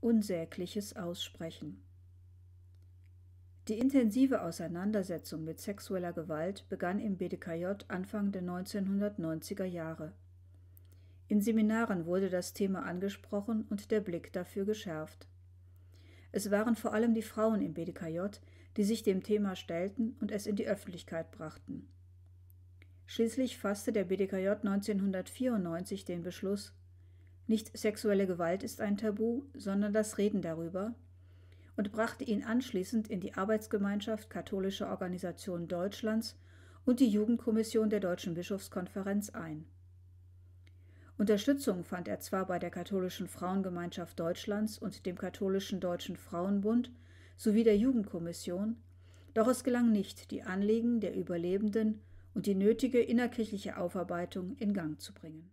Unsägliches aussprechen. Die intensive Auseinandersetzung mit sexueller Gewalt begann im BDKJ Anfang der 1990er Jahre. In Seminaren wurde das Thema angesprochen und der Blick dafür geschärft. Es waren vor allem die Frauen im BDKJ, die sich dem Thema stellten und es in die Öffentlichkeit brachten. Schließlich fasste der BDKJ 1994 den Beschluss, nicht sexuelle Gewalt ist ein Tabu, sondern das Reden darüber, und brachte ihn anschließend in die Arbeitsgemeinschaft Katholische Organisationen Deutschlands und die Jugendkommission der Deutschen Bischofskonferenz ein. Unterstützung fand er zwar bei der Katholischen Frauengemeinschaft Deutschlands und dem Katholischen Deutschen Frauenbund sowie der Jugendkommission, doch es gelang nicht, die Anliegen der Überlebenden und die nötige innerkirchliche Aufarbeitung in Gang zu bringen